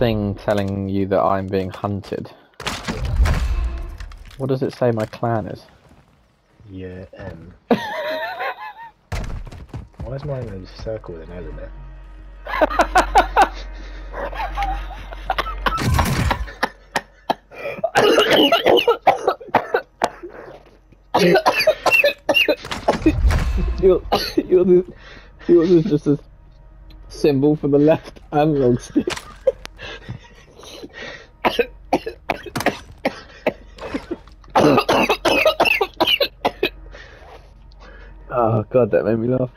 thing telling you that I'm being hunted. What does it say my clan is? Yeah, M. Um, why is mine in a circle with an L in it? Yours, yours, is, yours is just a symbol for the left analog stick. Oh god, that made me laugh.